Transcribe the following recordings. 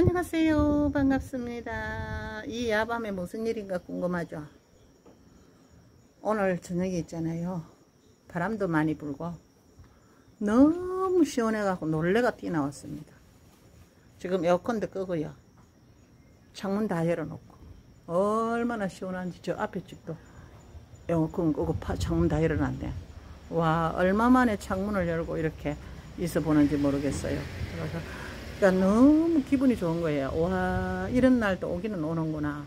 안녕하세요. 반갑습니다. 이 야밤에 무슨 일인가 궁금하죠? 오늘 저녁에 있잖아요. 바람도 많이 불고 너무 시원해 갖고 놀래가 뛰나왔습니다. 지금 에어컨도 끄고요. 창문 다 열어놓고 얼마나 시원한지 저 앞에 집도 에어컨 끄고 파, 창문 다 열어놨네. 와 얼마만에 창문을 열고 이렇게 있어 보는지 모르겠어요. 그래서 그러니까 너무 기분이 좋은 거예요. 와 이런 날도 오기는 오는구나.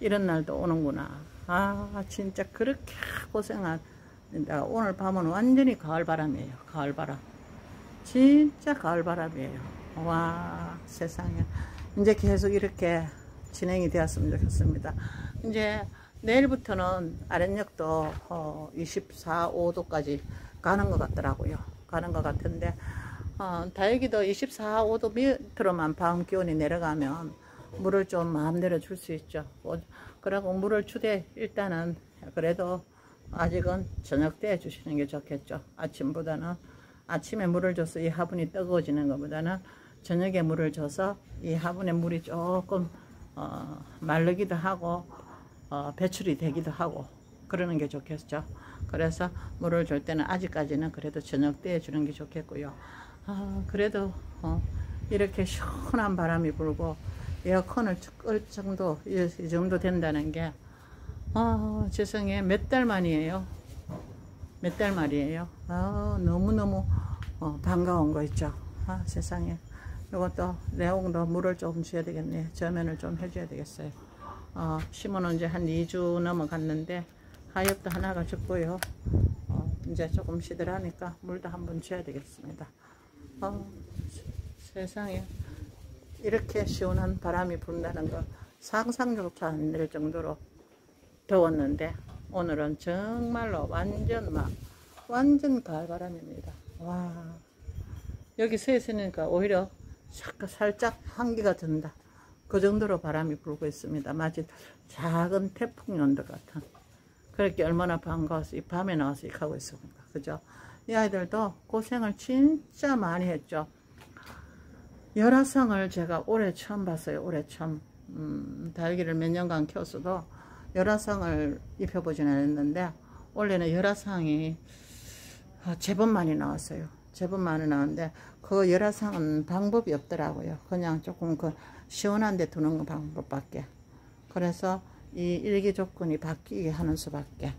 이런 날도 오는구나. 아 진짜 그렇게 고생한 오늘 밤은 완전히 가을 바람이에요. 가을 바람. 진짜 가을 바람이에요. 와 세상에 이제 계속 이렇게 진행이 되었으면 좋겠습니다. 이제 내일부터는 아랫역도 어, 24, 5도까지 가는 것 같더라고요. 가는 것 같은데 어, 다육이도 24, 5도 밑으로만 밤 기온이 내려가면 물을 좀 마음대로 줄 수 있죠. 뭐, 그리고 물을 주되 일단은 그래도 아직은 저녁 때 주시는 게 좋겠죠. 아침보다는 아침에 물을 줘서 이 화분이 뜨거워지는 것보다는 저녁에 물을 줘서 이 화분에 물이 조금 어, 마르기도 하고 어, 배출이 되기도 하고 그러는 게 좋겠죠. 그래서 물을 줄 때는 아직까지는 그래도 저녁 때 주는 게 좋겠고요. 아, 그래도 어, 이렇게 시원한 바람이 불고 에어컨을 끌 정도 이, 이 정도 된다는 게 아, 세상에 몇달 만이에요. 몇 달 말이에요. 아, 너무너무 어, 반가운 거 있죠. 아, 세상에. 이것도 내용도 물을 조금 줘야 되겠네. 저면을 좀 해줘야 되겠어요. 어, 심어놓은 지한 2주 넘어갔는데 하엽도 하나가 죽고요. 어, 이제 조금 시들하니까 물도 한번 줘야 되겠습니다. 어, 세상에 이렇게 시원한 바람이 분다는 거 상상조차 안 될 정도로 더웠는데 오늘은 정말로 완전 막 완전 가을바람입니다. 와 여기 서 있으니까 오히려 살짝 한기가 든다. 그 정도로 바람이 불고 있습니다. 마치 작은 태풍이 온 것 같은. 그렇게 얼마나 반가워서 이 밤에 나와서 이렇게 하고 있습니다. 그죠? 이 아이들도 고생을 진짜 많이 했죠. 열화성을 제가 올해 처음 봤어요. 올해 처음. 음, 다육이를 몇 년간 키웠어도 열화성을 입혀보진 않았는데 원래는 열화상이 어, 제법 많이 나왔어요. 제법 많이 나왔는데 그 열화상은 방법이 없더라고요. 그냥 조금 그 시원한 데 두는 방법밖에. 그래서 이 일기 조건이 바뀌게 하는 수밖에.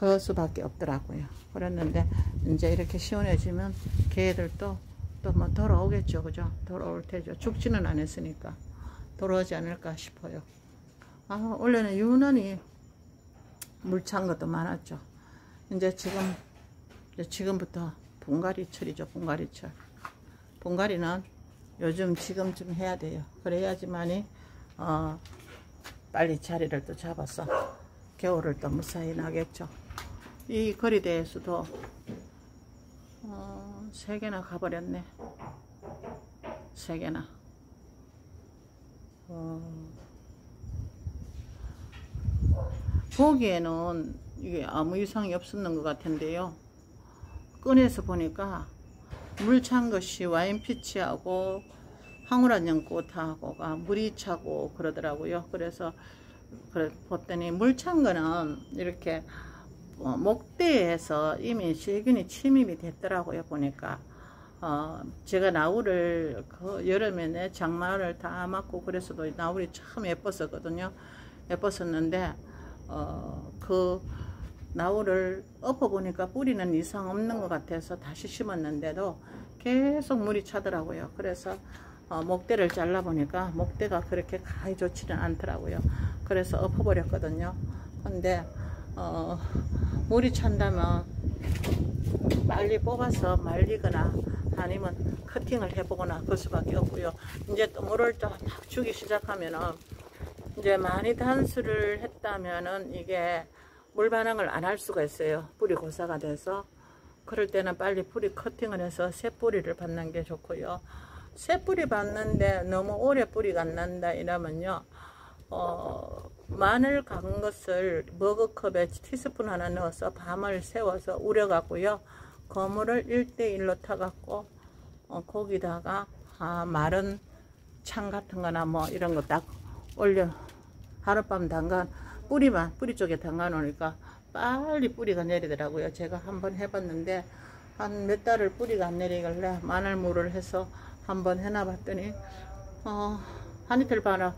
그 수밖에 없더라고요. 그랬는데 이제 이렇게 시원해지면 개들도 또 뭐 돌아오겠죠. 그죠? 돌아올 테죠. 죽지는 않았으니까 돌아오지 않을까 싶어요. 아, 원래는 유난히 물찬 것도 많았죠. 이제 지금 이제 지금부터 분갈이철이죠. 분갈이철. 분갈이는 요즘 지금쯤 해야 돼요. 그래야지만이 어, 빨리 자리를 또 잡아서 겨울을 또 무사히 나겠죠. 이 거리대에서도 어, 세 개나 가버렸네. 세 개나. 어, 보기에는 이게 아무 이상이 없었는 것 같은데요. 꺼내서 보니까 물 찬 것이 와인 피치하고 황홀한 연꽃하고가 물이 차고 그러더라고요. 그래서 그래 봤더니 물 찬 거는 이렇게 어, 목대에서 이미 실균이 침입이 됐더라고요 보니까. 어, 제가 나우를 그 여름에 장마를 다 맞고 그래서도 나울이 참 예뻤었거든요. 예뻤었는데 어, 그 나우를 엎어보니까 뿌리는 이상 없는 것 같아서 다시 심었는데도 계속 물이 차더라고요. 그래서 어, 목대를 잘라보니까 목대가 그렇게 가히 좋지는 않더라고요. 그래서 엎어버렸거든요. 근데 어, 물이 찬다면 빨리 뽑아서 말리거나 아니면 커팅을 해보거나 그 수밖에 없고요. 이제 또 물을 또 막 주기 시작하면은 이제 많이 단수를 했다면은 이게 물 반응을 안 할 수가 있어요. 뿌리 고사가 돼서 그럴 때는 빨리 뿌리 커팅을 해서 새 뿌리를 받는 게 좋고요. 새 뿌리 받는데 너무 오래 뿌리가 안 난다 이러면요. 어, 마늘 간 것을 머그컵에 티스푼 하나 넣어서 밤을 세워서 우려갖고요. 거물을 1대1로 타갖고 어, 거기다가 아, 마른 창 같은 거나 뭐 이런 거 딱 올려 하룻밤 담가 뿌리만 뿌리 쪽에 담가 놓으니까 빨리 뿌리가 내리더라고요 제가 한번 해봤는데 한 몇 달을 뿌리가 안 내리길래 마늘물을 해서 한번 해놔 봤더니 어, 한 이틀 반을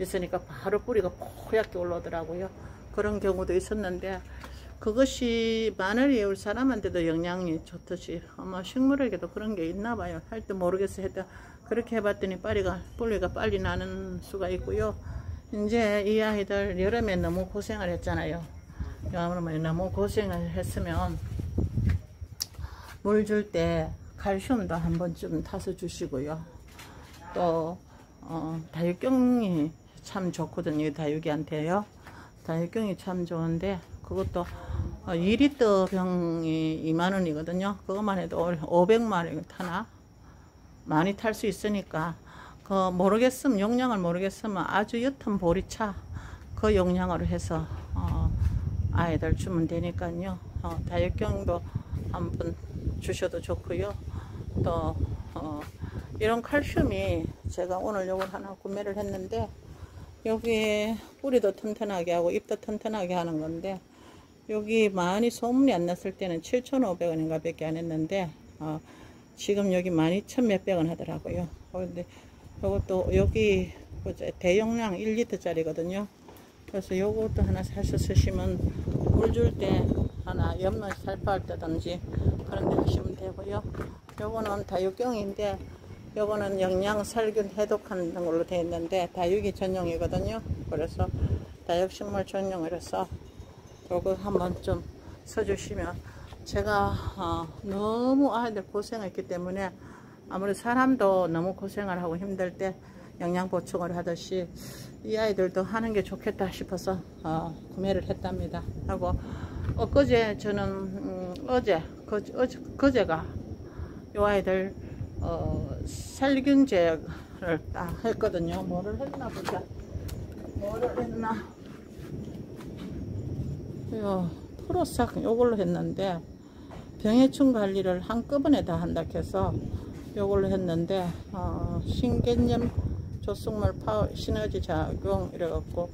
있으니까 바로 뿌리가 뽀얗게 올라오더라고요. 그런 경우도 있었는데 그것이 마늘이 올 사람한테도 영향이 좋듯이 아마 식물에게도 그런 게 있나 봐요. 할 때 모르겠어 했다. 그렇게 해봤더니 뿌리가 뿌리가 빨리 나는 수가 있고요. 이제 이 아이들 여름에 너무 고생을 했잖아요. 여름에 너무 고생을 했으면 물 줄 때 칼슘도 한 번쯤 타서 주시고요. 또 어, 다육경이 참 좋거든요. 다육이한테요. 다육경이 참 좋은데 그것도 어, 2리터 병이 2만원이거든요. 그것만 해도 500마리 타나? 많이 탈 수 있으니까. 그 모르겠으면 용량을 모르겠으면 아주 옅은 보리차 그 용량으로 해서 어, 아이들 주면 되니까요. 어, 다육경도 한번 주셔도 좋고요. 또 어, 이런 칼슘이 제가 오늘 요걸 하나 구매를 했는데 여기에 뿌리도 튼튼하게 하고 잎도 튼튼하게 하는 건데 여기 많이 소문이 안 났을 때는 7,500원인가 밖에 안 했는데 어, 지금 여기 12,000 몇백 원 하더라고요. 근데 요것도 여기 보자 대용량 1리터 짜리거든요. 그래서 요것도 하나 사서 쓰시면 물 줄 때 하나 옆면 살포할 때든지 그런 데 하시면 되고요. 요거는 다육경인데 요거는 영양 살균 해독하는 걸로 되어 있는데 다육이 전용이거든요. 그래서 다육식물 전용이라서 요거 한번 좀 써주시면 제가 어, 너무 아이들 고생했기 때문에 아무래도 사람도 너무 고생을 하고 힘들 때 영양 보충을 하듯이 이 아이들도 하는 게 좋겠다 싶어서 어, 구매를 했답니다. 하고 엊그제 저는 음, 어제 그, 어제 그제가 이 아이들 어, 살균제를 딱 했거든요. 뭐를 했나 보자. 뭐를 했나. 요 프로싹 요걸로 했는데 병해충 관리를 한꺼번에 다 한다 해서 요걸로 했는데 어, 신개념 조숙물 파워 시너지 작용 이래갖고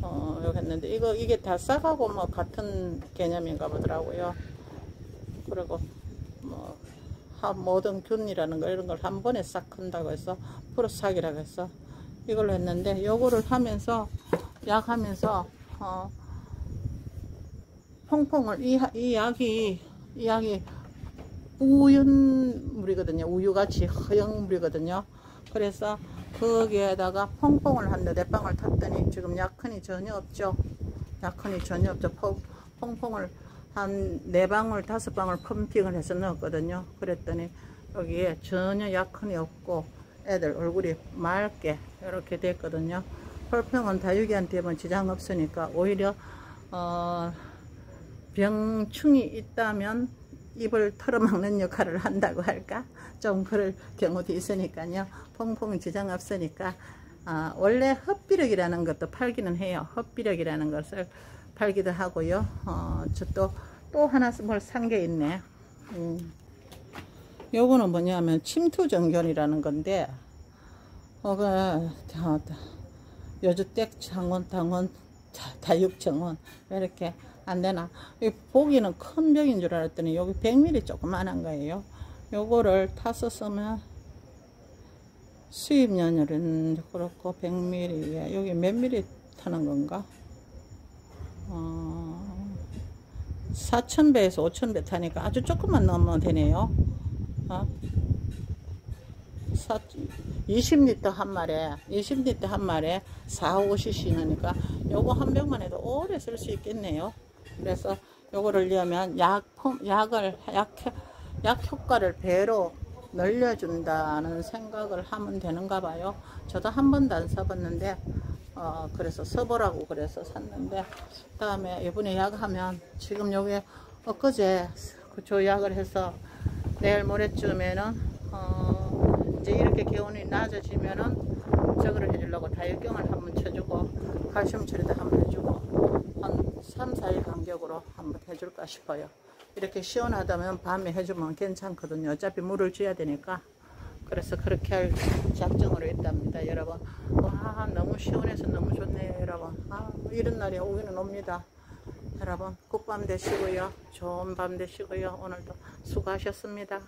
어, 여기 했는데 이거 이게 다 싹하고 뭐 같은 개념인가 보더라고요. 그리고 뭐 모든 균이라는 거 이런 걸 한 번에 싹 한다고 해서 프로싹이라고 해서 이걸로 했는데 요거를 하면서 약 하면서 어, 퐁퐁을 이, 이 약이 이 약이 우연물이거든요. 우유같이 허영 물이거든요. 그래서 거기에다가 퐁퐁을 한 너댓 방울 탔더니 지금 약흔이 전혀 없죠. 약흔이 전혀 없죠. 퐁퐁을 한 네 방울 다섯 방울 펌핑을 해서 넣었거든요 그랬더니 여기에 전혀 약흔이 없고 애들 얼굴이 맑게 이렇게 됐거든요 펄평은 다육이한테 뭐 지장 없으니까 오히려 어 병충이 있다면 입을 털어막는 역할을 한다고 할까? 좀 그럴 경우도 있으니까요. 퐁퐁 지장 없으니까 아, 원래 헛비력이라는 것도 팔기는 해요. 헛비력이라는 것을 팔기도 하고요. 어, 저또 또 하나 뭘 산 게 있네. 음. 요거는 뭐냐면 침투 정견이라는 건데 어가 여주댁 창원 당원 다육정원 이렇게 안되나 보기는 큰 병인 줄 알았더니 여기 100ml 조그만한 거예요 요거를 타서 쓰면 수입연율은 그렇고 100ml에 여기 몇 ml 타는 건가 어, 4000배에서 5000배 타니까 아주 조금만 넣으면 되네요 어? 20리터 한 마리에 20리터 한 마리에 4, 5cc 나니까 요거 한 병만 해도 오래 쓸 수 있겠네요 그래서 요거를 넣으면 약, 약을, 약, 약 효과를 배로 늘려준다는 생각을 하면 되는가 봐요. 저도 한 번도 안 써봤는데, 어, 그래서 써보라고 그래서 샀는데, 다음에 이번에 약하면 지금 여기에 엊그제 그 약을 해서 내일 모레쯤에는, 어, 이제 이렇게 기온이 낮아지면은 저거를 해주려고 다육경을 한번 쳐주고, 칼슘 처리도 한번 해주고, 한 3, 4일 간격으로 한번 해줄까 싶어요. 이렇게 시원하다면 밤에 해주면 괜찮거든요. 어차피 물을 줘야 되니까. 그래서 그렇게 할 작정으로 했답니다. 여러분 와 너무 시원해서 너무 좋네요 여러분. 아, 뭐 이런 날이 오기는 옵니다. 여러분 굿밤 되시고요. 좋은 밤 되시고요. 오늘도 수고하셨습니다.